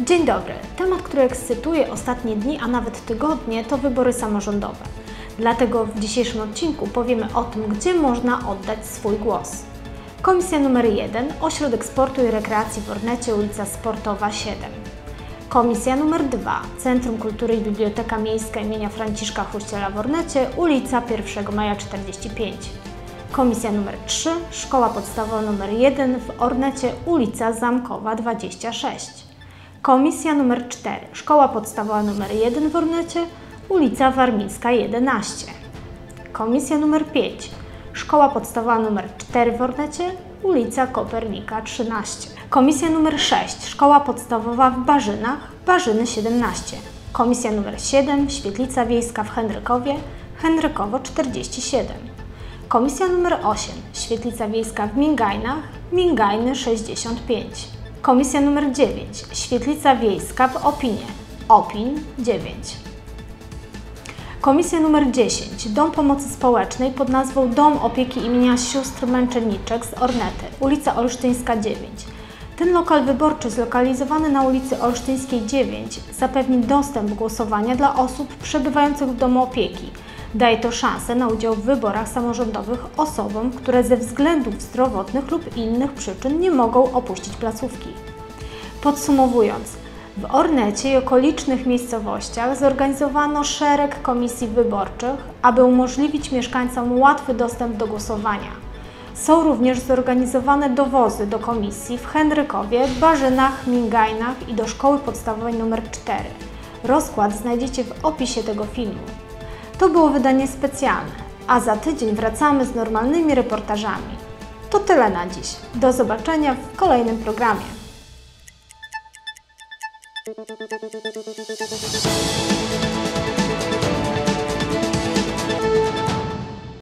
Dzień dobry. Temat, który ekscytuje ostatnie dni, a nawet tygodnie, to wybory samorządowe. Dlatego w dzisiejszym odcinku powiemy o tym, gdzie można oddać swój głos. Komisja numer 1, Ośrodek Sportu i Rekreacji w Ornecie, ulica Sportowa 7. Komisja numer 2, Centrum Kultury i Biblioteka Miejska imienia Franciszka Chruściela w Ornecie, ulica 1 Maja 45. Komisja numer 3, Szkoła Podstawowa numer 1 w Ornecie, ulica Zamkowa 26. Komisja numer 4, Szkoła Podstawowa numer 1 w Ornecie, ulica Warmińska 11. Komisja numer 5, Szkoła Podstawowa nr 4 w Ornecie, ulica Kopernika 13. Komisja nr 6, Szkoła Podstawowa w Barzynach, Barzyny 17. Komisja nr 7, Świetlica Wiejska w Henrykowie, Henrykowo 47. Komisja nr 8, Świetlica Wiejska w Mingajnach, Mingajny 65. Komisja nr 9, Świetlica Wiejska w Opinie, Opin 9. Komisja nr 10. Dom Pomocy Społecznej pod nazwą Dom Opieki imienia Sióstr Męczenniczek z Ornety, ulica Olsztyńska 9. Ten lokal wyborczy zlokalizowany na ulicy Olsztyńskiej 9 zapewni dostęp głosowania dla osób przebywających w domu opieki. Daje to szansę na udział w wyborach samorządowych osobom, które ze względów zdrowotnych lub innych przyczyn nie mogą opuścić placówki. Podsumowując, w Ornecie i okolicznych miejscowościach zorganizowano szereg komisji wyborczych, aby umożliwić mieszkańcom łatwy dostęp do głosowania. Są również zorganizowane dowozy do komisji w Henrykowie, Barzynach, Mingajnach i do szkoły podstawowej nr 4. Rozkład znajdziecie w opisie tego filmu. To było wydanie specjalne, a za tydzień wracamy z normalnymi reportażami. To tyle na dziś. Do zobaczenia w kolejnym programie.